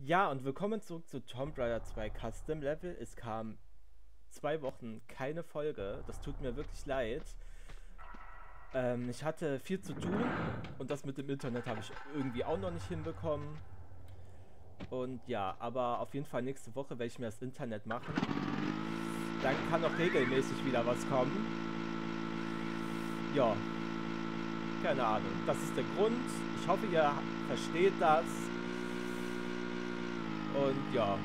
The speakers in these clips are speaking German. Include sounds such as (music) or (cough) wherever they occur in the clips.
Ja, und willkommen zurück zu Tomb Raider 2 Custom Level. Es kam zwei Wochen keine Folge. Das tut mir wirklich leid. Ähm, ich hatte viel zu tun und das mit dem Internet habe ich irgendwie auch noch nicht hinbekommen. Und ja, aber auf jeden Fall nächste Woche werde ich mir das Internet machen. Dann kann auch regelmäßig wieder was kommen. Ja, keine Ahnung. Das ist der Grund. Ich hoffe, ihr versteht das. Und ja.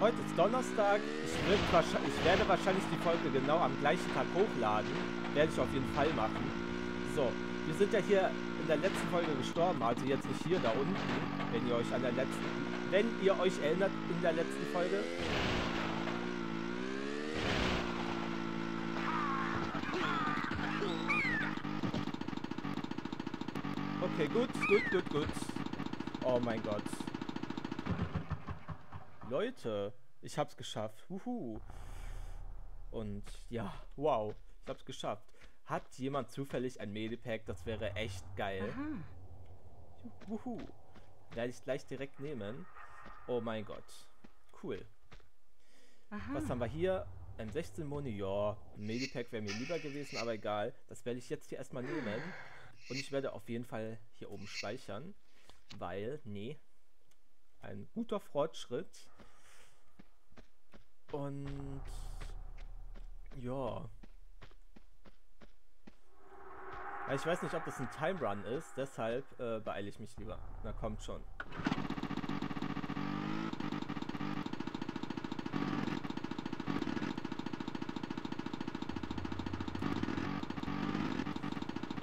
Heute ist Donnerstag. Ich, ich, werde wahrscheinlich die Folge genau am gleichen Tag hochladen. Werde ich auf jeden Fall machen. So, wir sind ja hier in der letzten Folge gestorben. Also jetzt nicht hier, da unten. Wenn ihr euch an der letzten... Wenn ihr euch erinnert in der letzten Folge. Okay, gut, gut, gut, gut. Oh mein Gott. Leute, ich hab's geschafft. Wuhu. Und ja, wow, ich hab's geschafft. Hat jemand zufällig ein Medipack? Das wäre echt geil. Aha. Wuhu. Werde ich gleich direkt nehmen. Oh mein Gott. Cool. Aha. Was haben wir hier? M16 Moni, ja. Medipack wäre mir lieber gewesen, aber egal. Das werde ich jetzt hier erstmal nehmen. Und ich werde auf jeden Fall hier oben speichern. Weil, nee, ein guter Fortschritt. Und ja. Ich weiß nicht, ob das ein Time Run ist, deshalb äh, beeile ich mich lieber. Na kommt schon.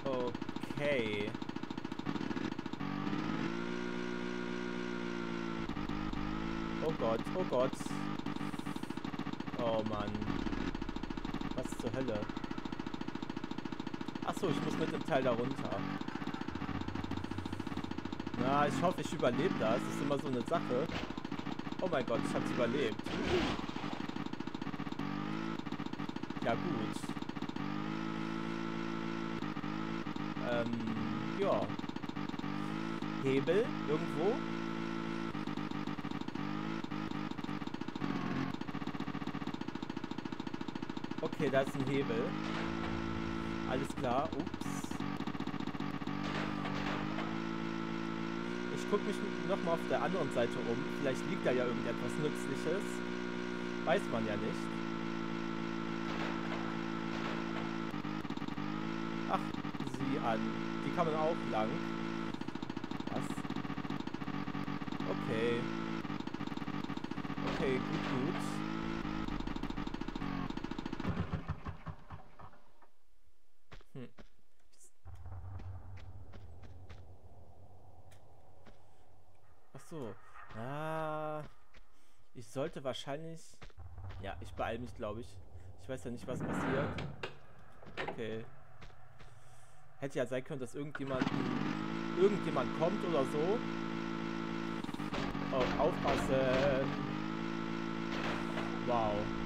Okay. Oh Gott, oh Gott. Oh Mann. Was zur Hölle? Achso, ich muss mit dem Teil da runter. Na, ich hoffe, ich überlebe das. Das ist immer so eine Sache. Oh mein Gott, ich hab's überlebt. Ja, gut. Ähm, ja. Hebel irgendwo. Okay, da ist ein Hebel. Alles klar. Ups. Ich gucke mich nochmal auf der anderen Seite um. Vielleicht liegt da ja irgendetwas Nützliches. Weiß man ja nicht. Ach, sieh an. Die kann man auch lang. Was? Okay. Okay, gut, gut. So. Ah, ich sollte wahrscheinlich... Ja, ich beeile mich, glaube ich. Ich weiß ja nicht, was passiert. Okay. Hätte ja sein können, dass irgendjemand... Irgendjemand kommt oder so. Oh, aufpassen. Wow.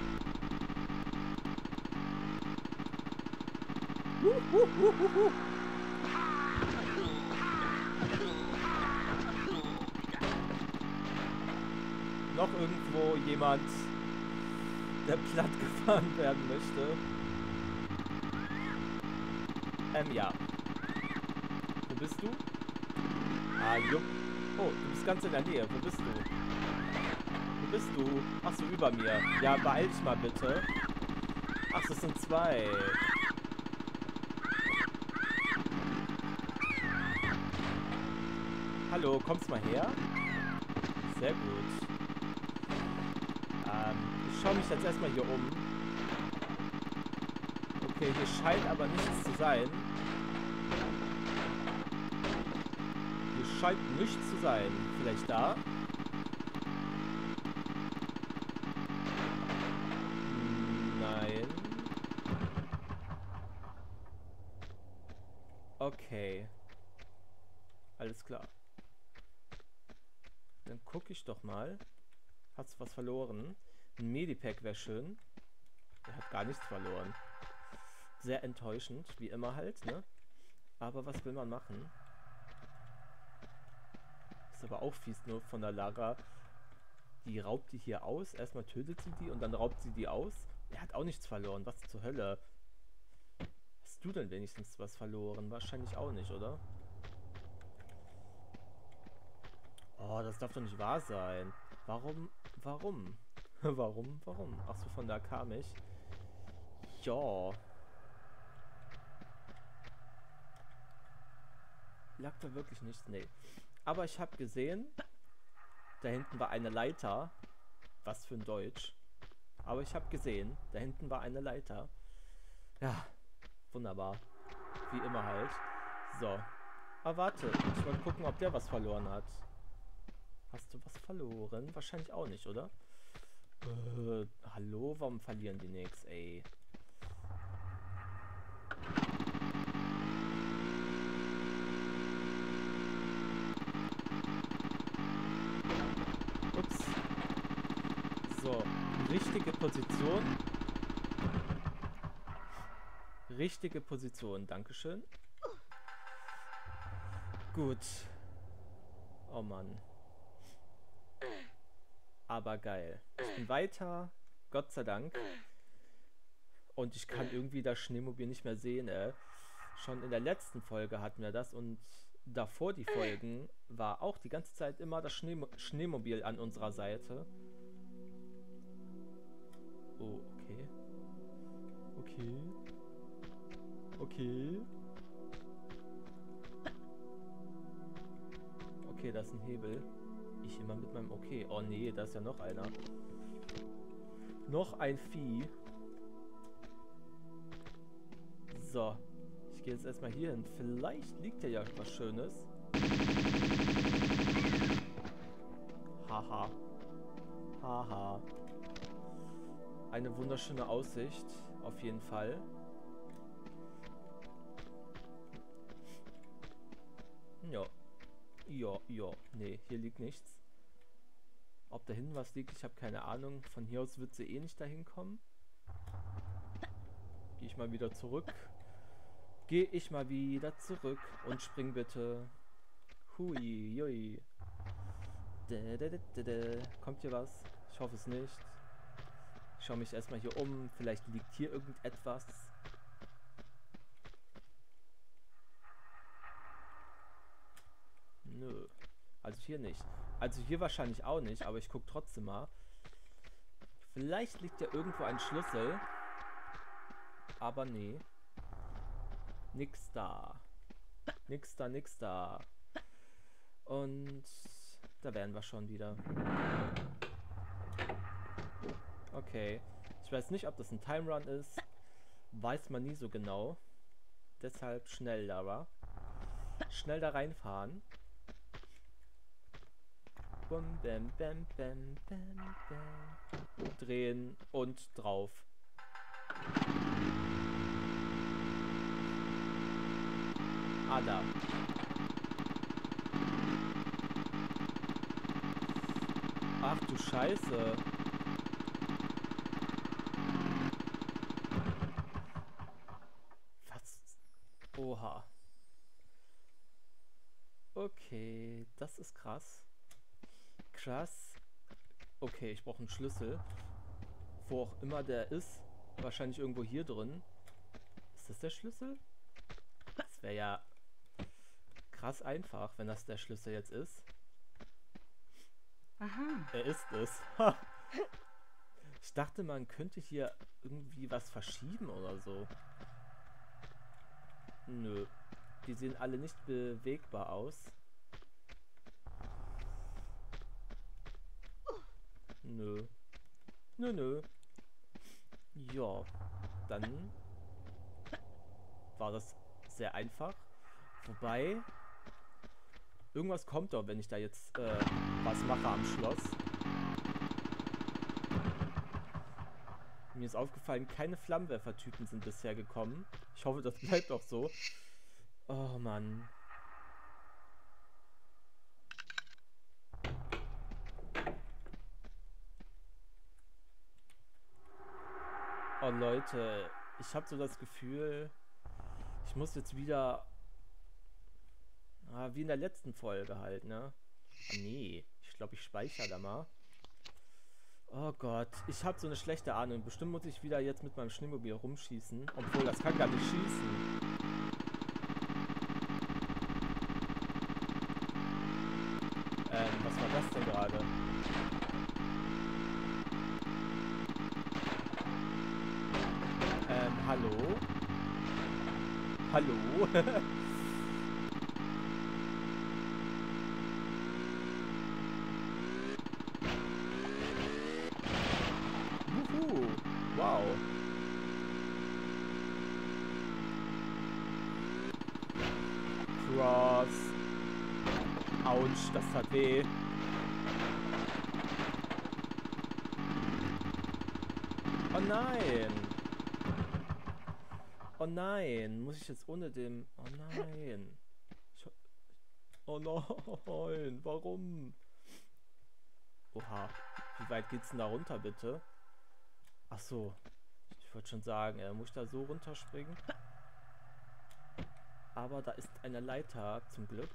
Noch irgendwo jemand, der platt gefahren werden möchte. Ähm, ja. Wo bist du? Ah, jupp. Oh, du bist ganz in der Nähe. Wo bist du? Wo bist du? Ach so, über mir. Ja, beeil dich mal bitte. Ach, das sind zwei. Hallo, kommst mal her? Sehr gut. Ähm, ich schaue mich jetzt erstmal hier um. Okay, hier scheint aber nichts zu sein. Hier scheint nichts zu sein. Vielleicht da? Nein. Okay. Alles klar. Dann gucke ich doch mal. Hat's was verloren? Ein Medipack wäre schön. Er hat gar nichts verloren. Sehr enttäuschend, wie immer halt, ne? Aber was will man machen? ist aber auch fies nur von der Lara. Die raubt die hier aus. Erstmal tötet sie die und dann raubt sie die aus. Er hat auch nichts verloren. Was zur Hölle? Hast du denn wenigstens was verloren? Wahrscheinlich auch nicht, oder? Oh, das darf doch nicht wahr sein. Warum? Warum? (laughs) warum? Warum? Ach so, von da kam ich. Ja. Lag da wirklich nichts? Nee. Aber ich habe gesehen, da hinten war eine Leiter. Was für ein Deutsch. Aber ich habe gesehen, da hinten war eine Leiter. Ja, wunderbar. Wie immer halt. So. Aber warte, ich wollte gucken, ob der was verloren hat. Hast du was verloren? Wahrscheinlich auch nicht, oder? Äh, hallo? Warum verlieren die nichts, ey? Ups. So, richtige Position. Richtige Position, Dankeschön. Gut. Oh Mann. Aber geil. Ich bin weiter, Gott sei Dank. Und ich kann irgendwie das Schneemobil nicht mehr sehen, ey. Schon in der letzten Folge hatten wir das und davor die Folgen war auch die ganze Zeit immer das Schneemo Schneemobil an unserer Seite. Oh, okay. Okay. Okay. Okay, das ist ein Hebel. Ich immer mit meinem... Okay. Oh nee, da ist ja noch einer. Noch ein Vieh. So. Ich gehe jetzt erstmal hier hin. Vielleicht liegt ja ja was Schönes. Haha. Haha. Eine wunderschöne Aussicht. Auf jeden Fall. Ja. Ja, ja. Nee, hier liegt nichts. Ob da hinten was liegt, ich habe keine Ahnung. Von hier aus wird sie eh nicht dahin kommen. Gehe ich mal wieder zurück. Gehe ich mal wieder zurück und spring bitte. Hui, jui. Kommt hier was? Ich hoffe es nicht. Ich schaue mich erstmal hier um. Vielleicht liegt hier irgendetwas. Nö. Also hier nicht. Also hier wahrscheinlich auch nicht, aber ich gucke trotzdem mal. Vielleicht liegt ja irgendwo ein Schlüssel. Aber nee. Nix da. Nix da, nix da. Und da wären wir schon wieder. Okay. Ich weiß nicht, ob das ein Time Run ist. Weiß man nie so genau. Deshalb schnell war. Schnell da reinfahren. Bum, bam, bam, bam. Drehen und drauf. Ah, da. Ach du Scheiße. Was? Oha. Okay, das ist krass krass. Okay, ich brauche einen Schlüssel. Wo auch immer der ist. Wahrscheinlich irgendwo hier drin. Ist das der Schlüssel? Das wäre ja krass einfach, wenn das der Schlüssel jetzt ist. Aha. Er ist es. ich dachte, man könnte hier irgendwie was verschieben oder so. Nö. Die sehen alle nicht bewegbar aus. Nö. Nö, nö. Ja, dann war das sehr einfach. Wobei, irgendwas kommt doch, wenn ich da jetzt äh, was mache am Schloss. Mir ist aufgefallen, keine Flammenwerfertypen sind bisher gekommen. Ich hoffe, das bleibt auch so. Oh Mann. Oh Leute, ich habe so das Gefühl, ich muss jetzt wieder ah, wie in der letzten Folge halt, ne? Ah, nee. Ich glaube, ich speichere da mal. Oh Gott, ich habe so eine schlechte Ahnung. Bestimmt muss ich wieder jetzt mit meinem Schneemobil rumschießen. Obwohl, das kann gar nicht schießen. Ähm, was war das denn gerade? Ähm, hallo? Hallo? (laughs) Juhu, wow. Cross. Autsch, das hat weh. Oh nein. Oh nein. Muss ich jetzt ohne dem... Oh nein. Oh nein. Warum? Oha. Wie weit geht's denn da runter, bitte? Ach so. Ich wollte schon sagen, äh, muss ich da so runterspringen? Aber da ist eine Leiter, zum Glück.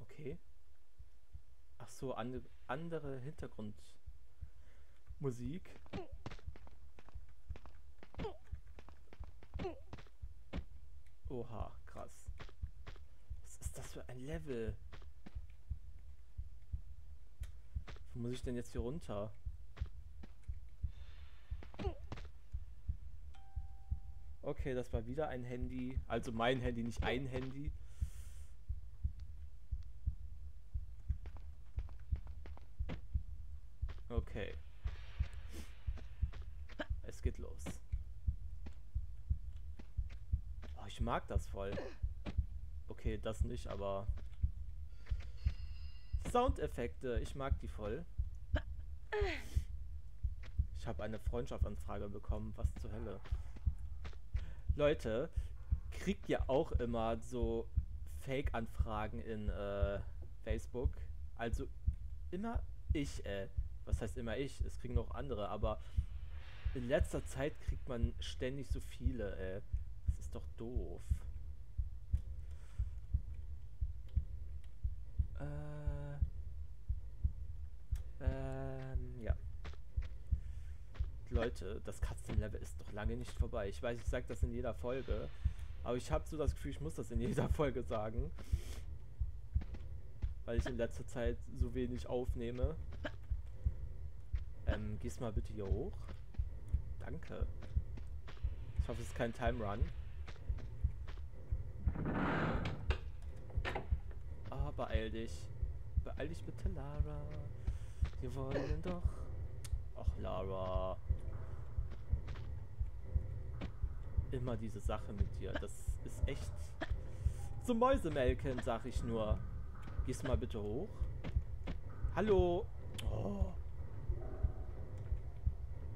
Okay. Ach so, ande andere Hintergrundmusik. Oha, krass. Was ist das für ein Level? Wo muss ich denn jetzt hier runter? Okay, das war wieder ein Handy. Also mein Handy, nicht ein Handy. Okay. Es geht los. Oh, ich mag das voll. Okay, das nicht, aber... Soundeffekte, ich mag die voll. Ich habe eine Freundschaftsanfrage bekommen. Was zur Hölle? Leute, kriegt ihr auch immer so Fake-Anfragen in äh, Facebook? Also immer ich, äh, was heißt immer ich? Es kriegen auch andere, aber in letzter Zeit kriegt man ständig so viele, äh. Ist doch doof. Äh, ähm, ja. Leute, das Custom-Level ist doch lange nicht vorbei. Ich weiß, ich sage das in jeder Folge, aber ich habe so das Gefühl, ich muss das in jeder (laughs) Folge sagen. Weil ich in letzter Zeit so wenig aufnehme. Ähm, gehst mal bitte hier hoch. Danke. Ich hoffe, es ist kein Time Run. Ah, beeil dich. Beeil dich bitte, Lara. Wir wollen doch. Ach, Lara. Immer diese Sache mit dir. Das ist echt zum Mäusemelken, sag ich nur. Gehst mal bitte hoch. Hallo. Oh.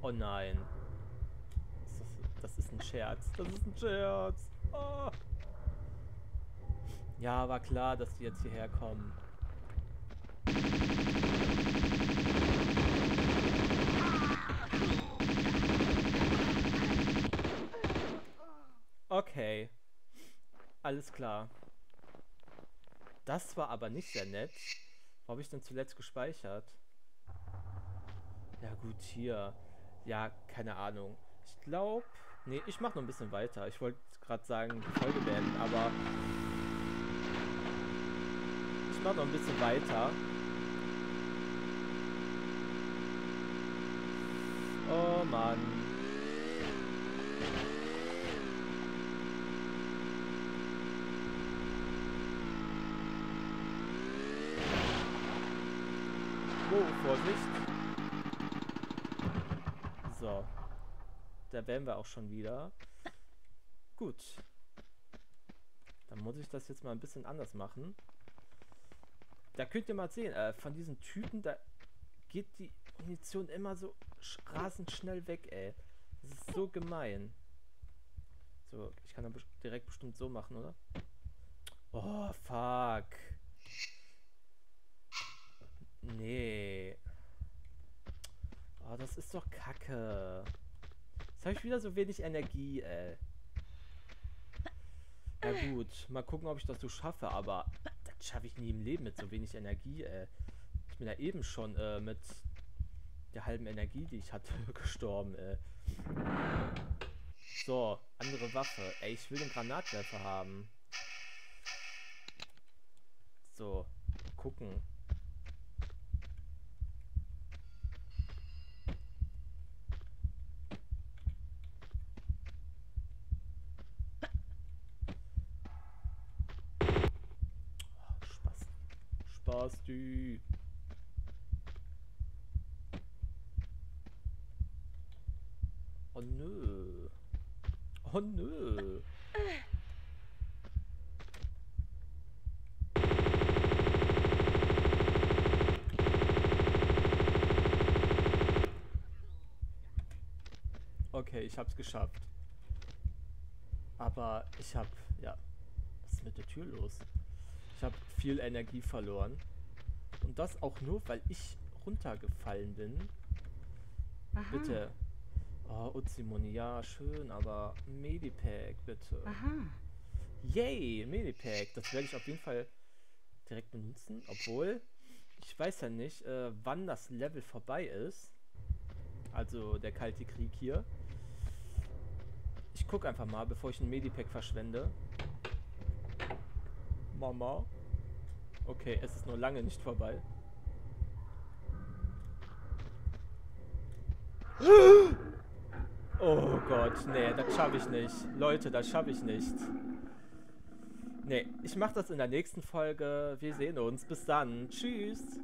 Oh nein. Das, ist ein Scherz. Das ist ein Scherz. Oh. Ja, war klar, dass die jetzt hierher kommen. Okay. Alles klar. Das war aber nicht sehr nett. Wo habe ich denn zuletzt gespeichert? Ja gut, hier. Ja, keine Ahnung. Ich glaube... Nee, ich mache noch ein bisschen weiter. Ich wollte gerade sagen, die Folge beenden, aber... Ich mache noch ein bisschen weiter. Oh Mann. Oh, Vorsicht. So. Da wären wir auch schon wieder. Gut. Dann muss ich das jetzt mal ein bisschen anders machen. Da könnt ihr mal sehen, äh, von diesen Typen, da geht die Munition immer so rasend schnell weg, ey. Das ist so gemein. So, ich kann dann direkt bestimmt so machen, oder? Oh, fuck. Nee. Oh, das ist doch kacke. Jetzt habe ich wieder so wenig Energie, ey. Ja gut, mal gucken, ob ich das so schaffe, aber das schaffe ich nie im Leben mit so wenig Energie, ey. Ich bin ja eben schon äh, mit der halben Energie, die ich hatte, (laughs) gestorben, ey. So, andere Waffe. Ey, ich will den Granatwerfer haben. So, gucken. Basti. Oh nö. Oh nö. Okay, ich hab's geschafft. Aber ich hab, ja, was ist mit der Tür los? Ich habe viel Energie verloren. Und das auch nur, weil ich runtergefallen bin. Aha. Bitte. Oh, Uzimoni, ja, schön, aber Medipack, bitte. Aha. Yay, Medipack. Das werde ich auf jeden Fall direkt benutzen. Obwohl, ich weiß ja nicht, äh, wann das Level vorbei ist. Also der kalte Krieg hier. Ich gucke einfach mal, bevor ich ein Medipack verschwende. Mama. Okay, es ist nur lange nicht vorbei. (gasps) Oh Gott, nee, das schaffe ich nicht. Leute, das schaffe ich nicht. Nee, ich mache das in der nächsten Folge. Wir sehen uns. Bis dann. Tschüss.